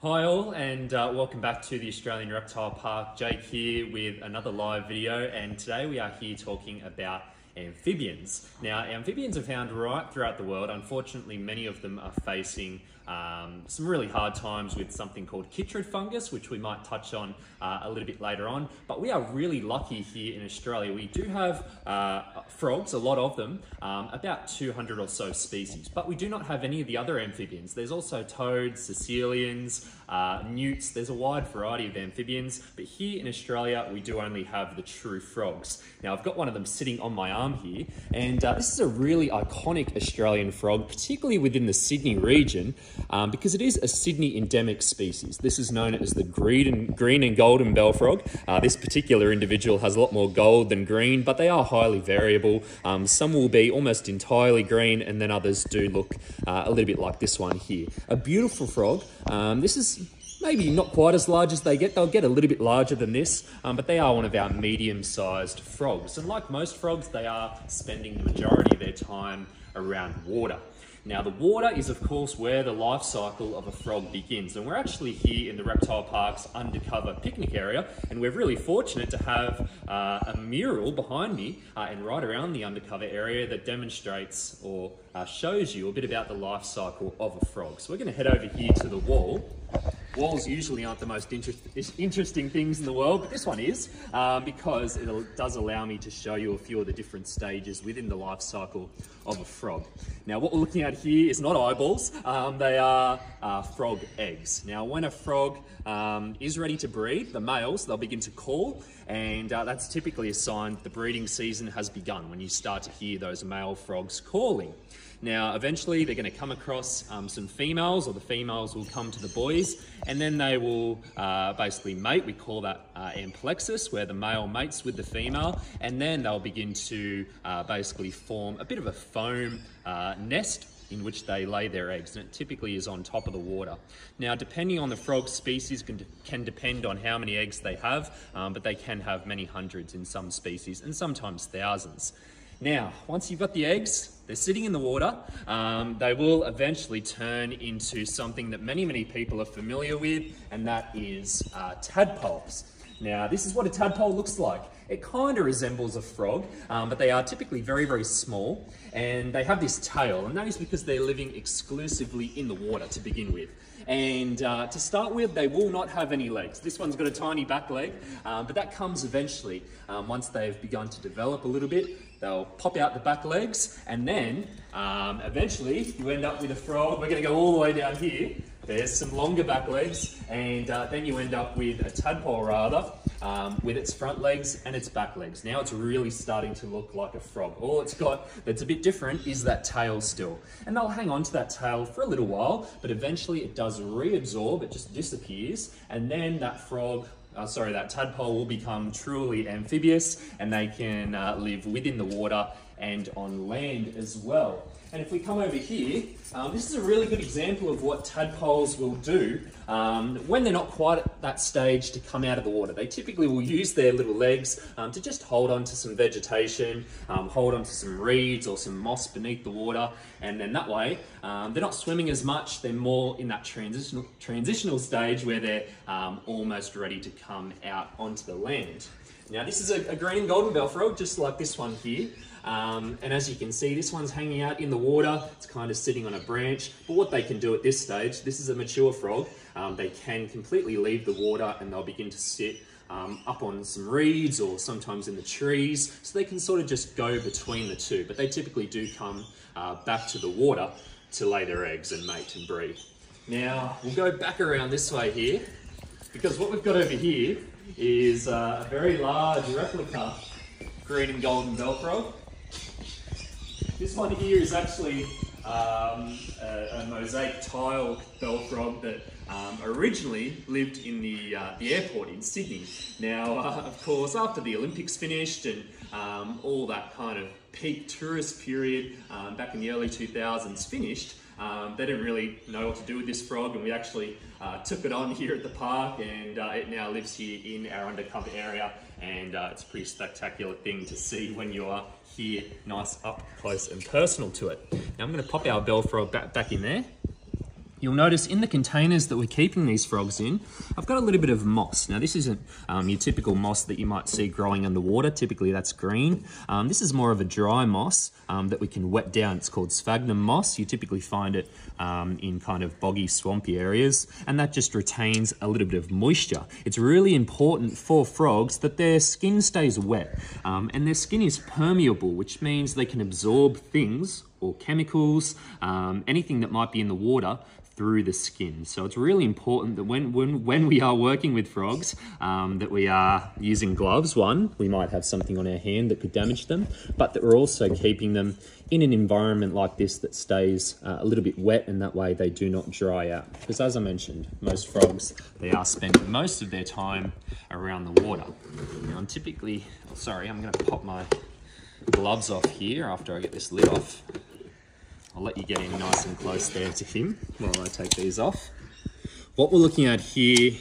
Hi all and uh, welcome back to the Australian Reptile Park. Jake here with another live video and today we are here talking about amphibians. Now amphibians are found right throughout the world. Unfortunately many of them are facing um, some really hard times with something called chytrid fungus, which we might touch on uh, a little bit later on. But we are really lucky here in Australia. We do have uh, frogs, a lot of them, um, about 200 or so species, but we do not have any of the other amphibians. There's also toads, caecilians, uh, newts, there's a wide variety of amphibians, but here in Australia, we do only have the true frogs. Now, I've got one of them sitting on my arm here, and uh, this is a really iconic Australian frog, particularly within the Sydney region um, because it is a Sydney endemic species. This is known as the green and, green and golden bell frog. Uh, this particular individual has a lot more gold than green, but they are highly variable. Um, some will be almost entirely green, and then others do look uh, a little bit like this one here. A beautiful frog. Um, this is maybe not quite as large as they get. They'll get a little bit larger than this, um, but they are one of our medium-sized frogs. And like most frogs, they are spending the majority of their time around water. Now the water is of course where the life cycle of a frog begins and we're actually here in the Reptile Park's undercover picnic area and we're really fortunate to have uh, a mural behind me uh, and right around the undercover area that demonstrates or uh, shows you a bit about the life cycle of a frog. So we're going to head over here to the wall Walls usually aren't the most inter interesting things in the world, but this one is um, because it does allow me to show you a few of the different stages within the life cycle of a frog. Now, what we're looking at here is not eyeballs, um, they are uh, frog eggs. Now, when a frog um, is ready to breed, the males, they'll begin to call, and uh, that's typically a sign the breeding season has begun when you start to hear those male frogs calling. Now, eventually they're going to come across um, some females, or the females will come to the boys, and then they will uh, basically mate. We call that uh, amplexus, where the male mates with the female, and then they'll begin to uh, basically form a bit of a foam uh, nest in which they lay their eggs, and it typically is on top of the water. Now, depending on the frog species can, can depend on how many eggs they have, um, but they can have many hundreds in some species, and sometimes thousands. Now, once you've got the eggs, they're sitting in the water. Um, they will eventually turn into something that many, many people are familiar with, and that is uh, tadpoles. Now, this is what a tadpole looks like. It kind of resembles a frog, um, but they are typically very, very small, and they have this tail, and that is because they're living exclusively in the water to begin with. And uh, to start with, they will not have any legs. This one's got a tiny back leg, um, but that comes eventually. Um, once they've begun to develop a little bit, they'll pop out the back legs, and then um, eventually you end up with a frog. We're gonna go all the way down here. There's some longer back legs, and uh, then you end up with a tadpole rather, um, with its front legs and its back legs. Now it's really starting to look like a frog. All it's got that's a bit different is that tail still. And they'll hang on to that tail for a little while, but eventually it does reabsorb, it just disappears, and then that frog uh, sorry, that tadpole will become truly amphibious and they can uh, live within the water and on land as well. And if we come over here, um, this is a really good example of what tadpoles will do um, when they're not quite at that stage to come out of the water. They typically will use their little legs um, to just hold on to some vegetation, um, hold on to some reeds or some moss beneath the water, and then that way um, they're not swimming as much, they're more in that transitional, transitional stage where they're um, almost ready to come out onto the land. Now this is a, a green golden bell frog, just like this one here. Um, and as you can see, this one's hanging out in the water. It's kind of sitting on a branch. But what they can do at this stage, this is a mature frog, um, they can completely leave the water and they'll begin to sit um, up on some reeds or sometimes in the trees. So they can sort of just go between the two, but they typically do come uh, back to the water to lay their eggs and mate and breed. Now, we'll go back around this way here, because what we've got over here is uh, a very large replica green and golden bell frog. This one here is actually um, a, a, mosaic tile bell frog that um, originally lived in the, uh, the airport in Sydney. Now, uh, of course, after the Olympics finished and um, all that kind of peak tourist period um, back in the early 2000s finished, um, they didn't really know what to do with this frog and we actually uh, took it on here at the park and uh, it now lives here in our undercover area and uh, it's a pretty spectacular thing to see when you are here nice up close and personal to it. Now I'm going to pop our bell frog back, back in there You'll notice in the containers that we're keeping these frogs in, I've got a little bit of moss. Now this isn't um, your typical moss that you might see growing underwater. Typically that's green. Um, this is more of a dry moss um, that we can wet down. It's called sphagnum moss. You typically find it um, in kind of boggy, swampy areas, and that just retains a little bit of moisture. It's really important for frogs that their skin stays wet, um, and their skin is permeable, which means they can absorb things or chemicals, um, anything that might be in the water through the skin. So it's really important that when, when, when we are working with frogs, um, that we are using gloves. One, we might have something on our hand that could damage them, but that we're also keeping them in an environment like this that stays uh, a little bit wet and that way they do not dry out. Because as I mentioned, most frogs, they are spending most of their time around the water. Now I'm typically, oh, sorry, I'm gonna pop my gloves off here after I get this lid off. I'll let you get in nice and close there to him while I take these off. What we're looking at here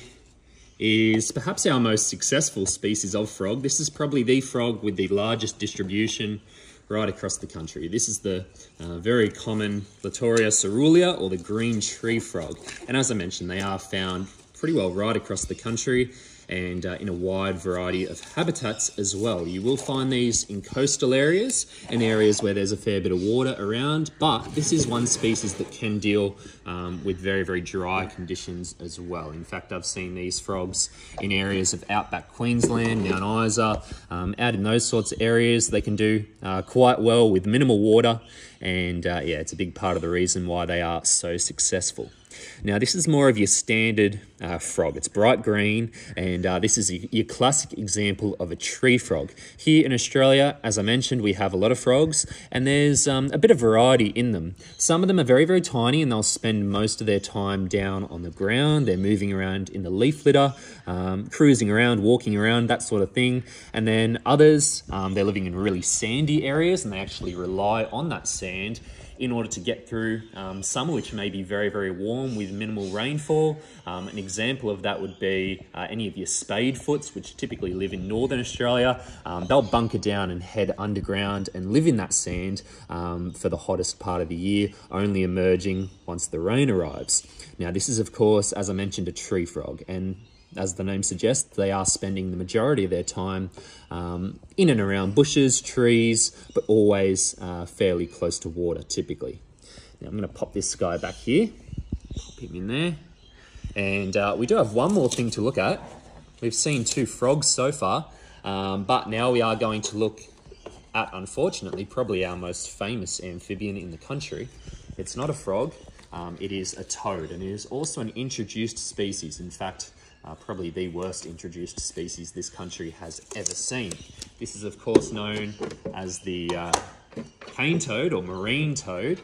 is perhaps our most successful species of frog. This is probably the frog with the largest distribution right across the country. This is the uh, very common Litoria caerulea or the green tree frog. And as I mentioned, they are found pretty well right across the country and uh, in a wide variety of habitats as well. You will find these in coastal areas and areas where there's a fair bit of water around, but this is one species that can deal um, with very, very dry conditions as well. In fact, I've seen these frogs in areas of outback Queensland, Mount Isa, um, out in those sorts of areas. They can do uh, quite well with minimal water, and uh, yeah, it's a big part of the reason why they are so successful. Now this is more of your standard uh, frog. It's bright green and uh, this is your classic example of a tree frog. Here in Australia, as I mentioned, we have a lot of frogs and there's um, a bit of variety in them. Some of them are very, very tiny and they'll spend most of their time down on the ground. They're moving around in the leaf litter, um, cruising around, walking around, that sort of thing. And then others, um, they're living in really sandy areas and they actually rely on that sand in order to get through um, summer, which may be very, very warm with minimal rainfall. Um, an example of that would be uh, any of your spadefoots, which typically live in northern Australia. Um, they'll bunker down and head underground and live in that sand um, for the hottest part of the year, only emerging once the rain arrives. Now, this is, of course, as I mentioned, a tree frog, and as the name suggests, they are spending the majority of their time um, in and around bushes, trees, but always uh, fairly close to water, typically. Now I'm going to pop this guy back here, pop him in there. And uh, we do have one more thing to look at. We've seen two frogs so far, um, but now we are going to look at, unfortunately, probably our most famous amphibian in the country. It's not a frog, um, it is a toad, and it is also an introduced species. In fact, uh, probably the worst introduced species this country has ever seen. This is of course known as the uh, cane toad or marine toad.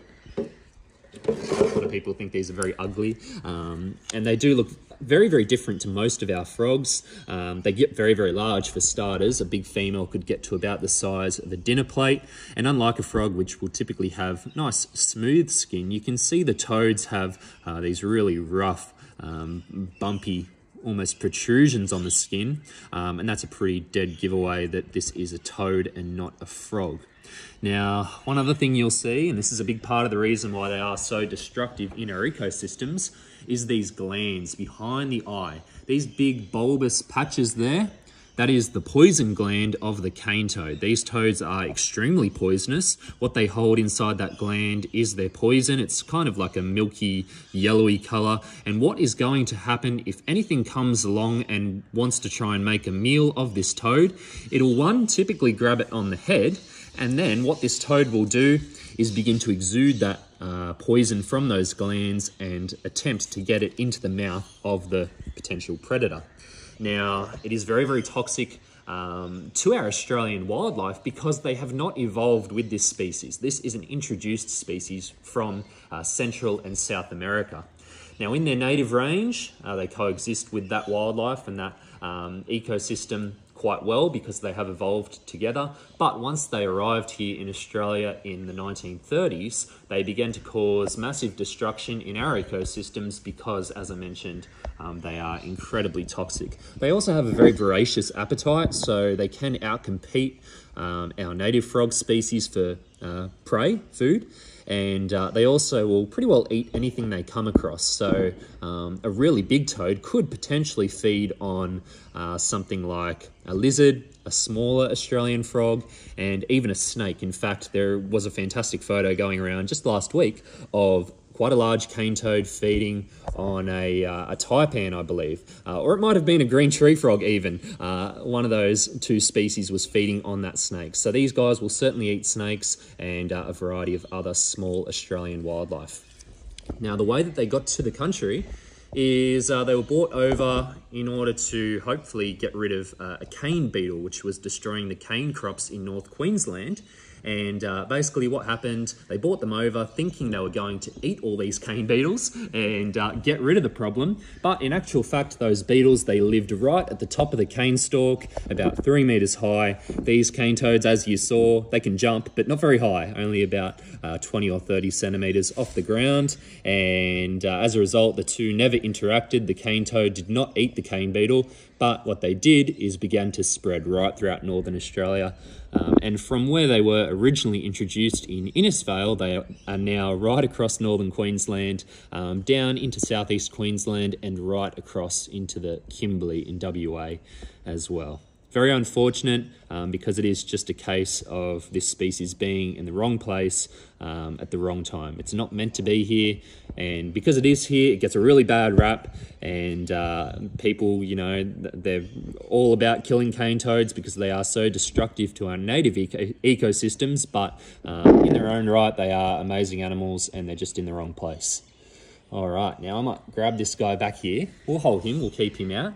A lot of people think these are very ugly, um, and they do look very, very different to most of our frogs. Um, they get very, very large for starters. A big female could get to about the size of a dinner plate. And unlike a frog, which will typically have nice smooth skin, you can see the toads have uh, these really rough, um, bumpy almost protrusions on the skin, um, and that's a pretty dead giveaway that this is a toad and not a frog. Now, one other thing you'll see, and this is a big part of the reason why they are so destructive in our ecosystems, is these glands behind the eye. These big bulbous patches there, that is the poison gland of the cane toad. These toads are extremely poisonous. What they hold inside that gland is their poison. It's kind of like a milky, yellowy color. And what is going to happen if anything comes along and wants to try and make a meal of this toad? It'll one, typically grab it on the head. And then what this toad will do is begin to exude that uh, poison from those glands and attempt to get it into the mouth of the potential predator. Now, it is very, very toxic um, to our Australian wildlife because they have not evolved with this species. This is an introduced species from uh, Central and South America. Now, in their native range, uh, they coexist with that wildlife and that um, ecosystem quite well because they have evolved together. But once they arrived here in Australia in the 1930s, they began to cause massive destruction in our ecosystems because, as I mentioned, um, they are incredibly toxic. They also have a very voracious appetite, so they can outcompete um, our native frog species for uh, prey, food, and uh, they also will pretty well eat anything they come across. So um, a really big toad could potentially feed on uh, something like a lizard, a smaller Australian frog, and even a snake. In fact, there was a fantastic photo going around just last week of quite a large cane toad feeding on a, uh, a taipan, I believe. Uh, or it might have been a green tree frog even. Uh, one of those two species was feeding on that snake. So these guys will certainly eat snakes and uh, a variety of other small Australian wildlife. Now the way that they got to the country is uh, they were brought over in order to hopefully get rid of uh, a cane beetle which was destroying the cane crops in North Queensland and uh, basically, what happened, they brought them over thinking they were going to eat all these cane beetles and uh, get rid of the problem. But in actual fact, those beetles, they lived right at the top of the cane stalk, about three meters high. These cane toads, as you saw, they can jump, but not very high, only about uh, 20 or 30 centimeters off the ground. And uh, as a result, the two never interacted. The cane toad did not eat the cane beetle, but what they did is began to spread right throughout northern Australia. Um, and from where they were originally introduced in Innisfail, they are now right across northern Queensland, um, down into southeast Queensland, and right across into the Kimberley in WA as well. Very unfortunate um, because it is just a case of this species being in the wrong place um, at the wrong time. It's not meant to be here, and because it is here, it gets a really bad rap. And uh, people, you know, they're all about killing cane toads because they are so destructive to our native eco ecosystems. But um, in their own right, they are amazing animals, and they're just in the wrong place. All right, now I might grab this guy back here. We'll hold him, we'll keep him out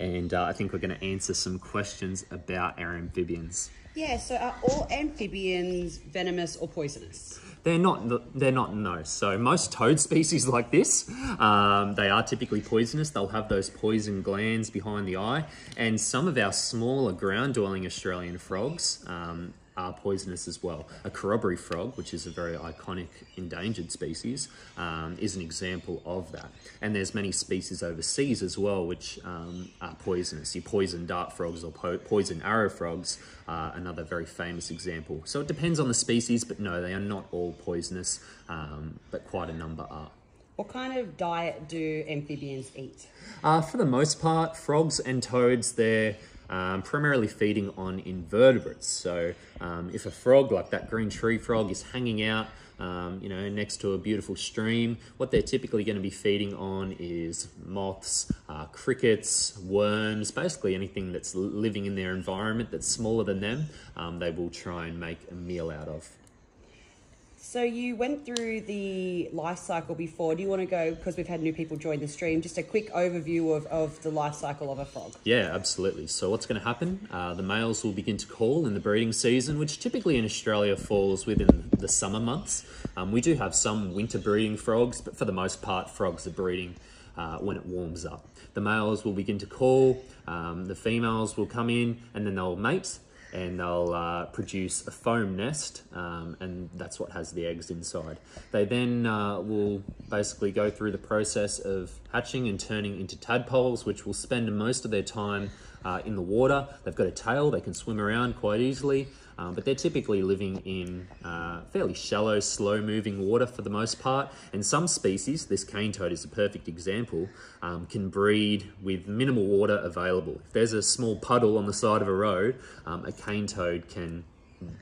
and uh, I think we're going to answer some questions about our amphibians. Yeah, so are all amphibians venomous or poisonous? They're not. They're not. No. So most toad species like this, um, they are typically poisonous. They'll have those poison glands behind the eye, and some of our smaller ground-dwelling Australian frogs, um, are poisonous as well. A corroboree frog, which is a very iconic endangered species, um, is an example of that. And there's many species overseas as well which um, are poisonous. Your poison dart frogs or po poison arrow frogs are another very famous example. So it depends on the species, but no, they are not all poisonous, um, but quite a number are. What kind of diet do amphibians eat? Uh, for the most part, frogs and toads, they're um, primarily feeding on invertebrates. So um, if a frog like that green tree frog is hanging out um, you know, next to a beautiful stream. What they're typically going to be feeding on is moths, uh, crickets, worms, basically anything that's living in their environment that's smaller than them, um, they will try and make a meal out of. So you went through the life cycle before. Do you want to go, because we've had new people join the stream, just a quick overview of, of the life cycle of a frog? Yeah, absolutely. So what's going to happen? Uh, the males will begin to call in the breeding season, which typically in Australia falls within the summer months. Um, we do have some winter breeding frogs, but for the most part, frogs are breeding uh, when it warms up. The males will begin to call, um, the females will come in, and then they'll mate and they'll uh, produce a foam nest, um, and that's what has the eggs inside. They then uh, will basically go through the process of hatching and turning into tadpoles, which will spend most of their time uh, in the water. They've got a tail, they can swim around quite easily, um, but they're typically living in uh, fairly shallow, slow moving water for the most part. And some species, this cane toad is a perfect example, um, can breed with minimal water available. If there's a small puddle on the side of a road, um, a cane toad can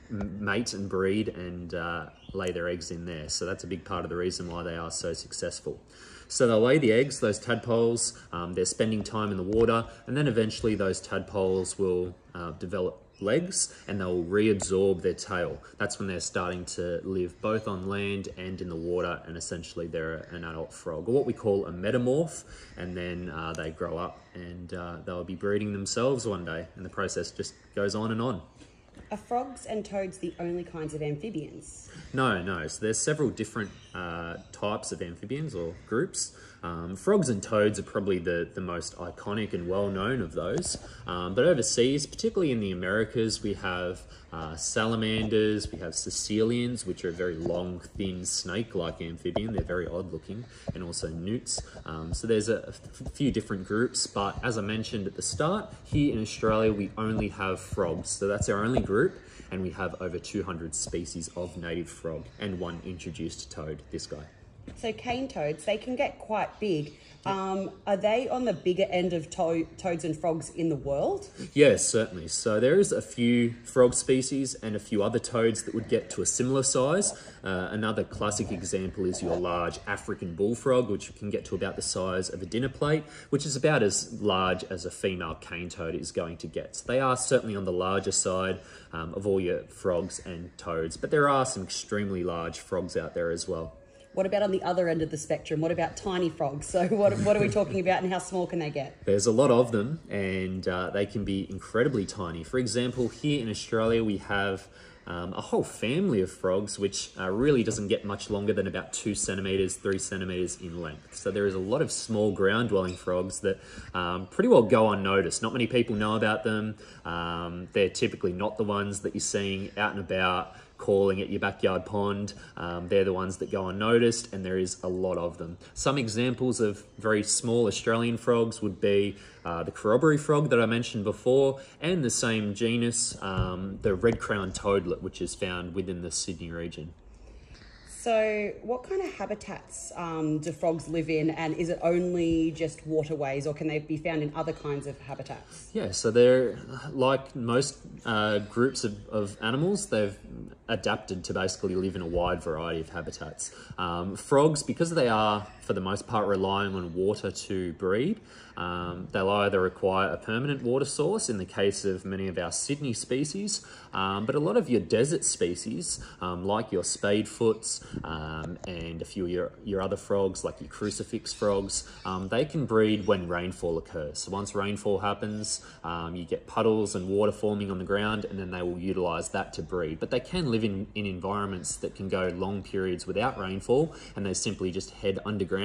mate and breed and uh, lay their eggs in there. So that's a big part of the reason why they are so successful. So they'll lay the eggs, those tadpoles, um, they're spending time in the water, and then eventually those tadpoles will uh, develop legs and they'll reabsorb their tail. That's when they're starting to live both on land and in the water and essentially they're an adult frog or what we call a metamorph and then uh, they grow up and uh, they'll be breeding themselves one day and the process just goes on and on. Are frogs and toads the only kinds of amphibians? No, no. So there's several different uh, types of amphibians or groups. Um, frogs and toads are probably the, the most iconic and well known of those. Um, but overseas, particularly in the Americas, we have uh, salamanders, we have caecilians, which are a very long, thin, snake-like amphibian. They're very odd looking, and also newts. Um, so there's a, a few different groups, but as I mentioned at the start, here in Australia, we only have frogs. So that's our only group and we have over 200 species of native frog and one introduced toad, this guy. So cane toads, they can get quite big. Um, are they on the bigger end of to- toads and frogs in the world? Yes, certainly. So there is a few frog species and a few other toads that would get to a similar size. Uh, another classic example is your large African bullfrog, which can get to about the size of a dinner plate, which is about as large as a female cane toad is going to get. So they are certainly on the larger side um, of all your frogs and toads, but there are some extremely large frogs out there as well. What about on the other end of the spectrum? What about tiny frogs? So, what, what are we talking about and how small can they get? There's a lot of them, and uh, they can be incredibly tiny. For example, here in Australia, we have um, a whole family of frogs, which uh, really doesn't get much longer than about two centimeters, three centimeters in length. So there is a lot of small ground dwelling frogs that um, pretty well go unnoticed. Not many people know about them. Um, they're typically not the ones that you're seeing out and about calling at your backyard pond. Um, they're the ones that go unnoticed, and there is a lot of them. Some examples of very small Australian frogs would be uh, the corroboree frog that I mentioned before, and the same genus, um, the red crowned toadlet, which is found within the Sydney region. So, what kind of habitats um, do frogs live in, and is it only just waterways, or can they be found in other kinds of habitats? Yeah, so they're like most uh, groups of, of animals, they've adapted to basically live in a wide variety of habitats. Um, frogs, because they are for the most part relying on water to breed, um, they'll either require a permanent water source in the case of many of our Sydney species, um, but a lot of your desert species, um, like your spadefoots um, and a few of your, your other frogs, like your crucifix frogs, um, they can breed when rainfall occurs. So once rainfall happens, you get puddles and water forming on the ground, and then they will utilize that to breed. But they can live in, in environments that can go long periods without rainfall, and they simply just head underground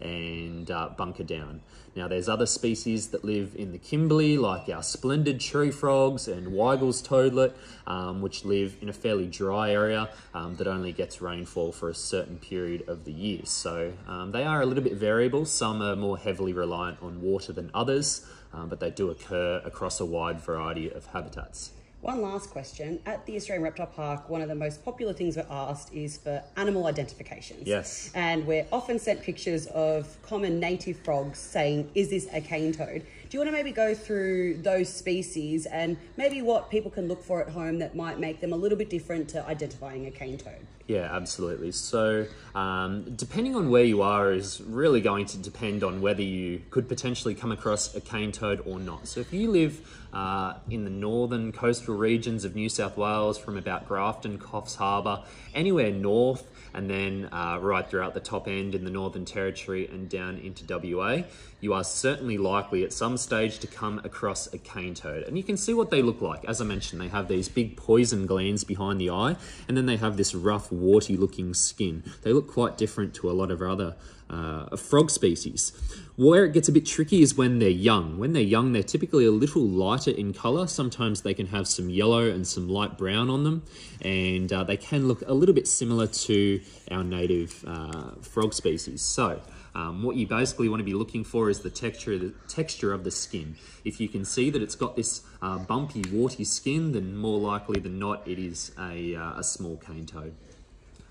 and uh, bunker down. Now, there's other species that live in the Kimberley, like our splendid tree frogs and Weigel's toadlet, um, which live in a fairly dry area um, that only gets rainfall for a certain period of the year. So um, they are a little bit variable. Some are more heavily reliant on water than others, um, but they do occur across a wide variety of habitats. One last question. At the Australian Reptile Park, one of the most popular things we're asked is for animal identifications. Yes. And we're often sent pictures of common native frogs saying, is this a cane toad? Do you want to maybe go through those species and maybe what people can look for at home that might make them a little bit different to identifying a cane toad? Yeah, absolutely. So, um, depending on where you are, is really going to depend on whether you could potentially come across a cane toad or not. So, if you live uh, in the northern coastal regions of New South Wales, from about Grafton, Coffs Harbour, anywhere north, and then uh, right throughout the top end in the Northern Territory and down into WA, you are certainly likely at some stage to come across a cane toad. And you can see what they look like. As I mentioned, they have these big poison glands behind the eye, and then they have this rough, warty looking skin. They look quite different to a lot of other uh, frog species. Where it gets a bit tricky is when they're young. When they're young, they're typically a little lighter in colour. Sometimes they can have some yellow and some light brown on them, and uh, they can look a little bit similar to our native uh, frog species. So, um, what you basically want to be looking for is the texture, the texture of the skin. If you can see that it's got this uh, bumpy, warty skin, then more likely than not, it is a, uh, a small cane toad.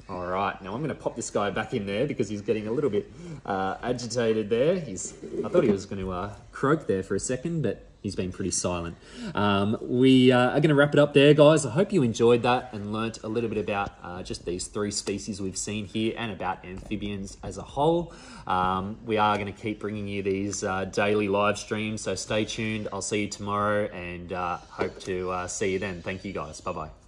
All right, now I'm going to pop this guy back in there because he's getting a little bit uh, agitated there. He's, I thought he was going to uh, croak there for a second, but he's been pretty silent. Um, we uh, are going to wrap it up there, guys. I hope you enjoyed that and learnt a little bit about uh, just these three species we've seen here and about amphibians as a whole. Um, we are going to keep bringing you these uh, daily live streams, so stay tuned. I'll see you tomorrow and uh, hope to see you then. Thank you, guys. Bye bye.